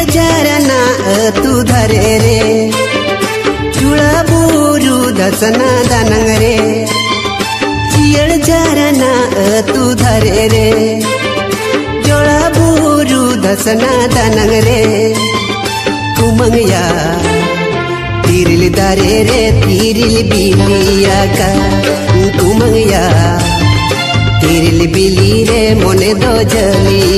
जियर चरना तू धरे रे। चूड़ा बोरू दसना दनंग रे। जियर चरना तू धरे रे। जोड़ा बोरू दसना दनंग रे। कुमंगया तिरिल दारे रे, तिरिल बिलिया का कुमंगया तिरिल बिली रे, मोने दो जलिया